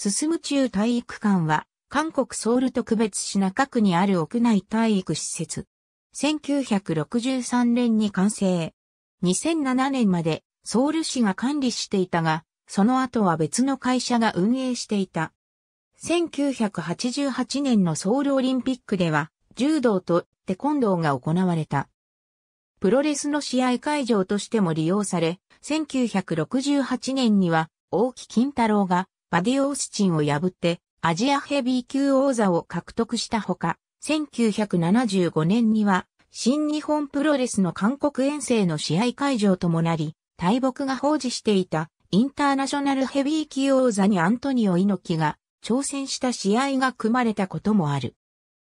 進む中体育館は、韓国ソウル特別市中区にある屋内体育施設。1963年に完成。2007年までソウル市が管理していたが、その後は別の会社が運営していた。1988年のソウルオリンピックでは、柔道とテコンドーが行われた。プロレスの試合会場としても利用され、1968年には、大木金太郎がバディオースチンを破ってアジアヘビー級王座を獲得したほか、1975年には新日本プロレスの韓国遠征の試合会場ともなり、大木が放置していたインターナショナルヘビー級王座にアントニオ猪木が挑戦した試合が組まれたこともある。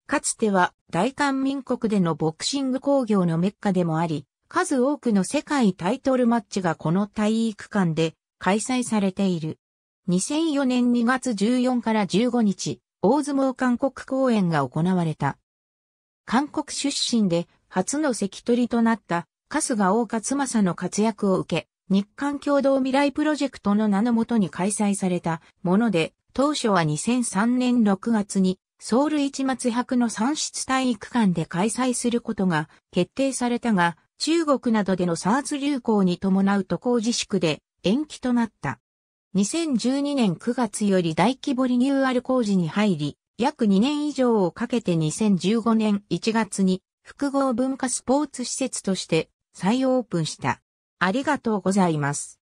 かつては大韓民国でのボクシング工業のメッカでもあり、数多くの世界タイトルマッチがこの体育館で開催されている。2004年2月14から15日、大相撲韓国公演が行われた。韓国出身で初の関取となった春日大勝正の活躍を受け、日韓共同未来プロジェクトの名のもとに開催されたもので、当初は2003年6月にソウル一松博の産出体育館で開催することが決定されたが、中国などでの SARS 流行に伴う渡航自粛で延期となった。2012年9月より大規模リニューアル工事に入り、約2年以上をかけて2015年1月に複合文化スポーツ施設として再オープンした。ありがとうございます。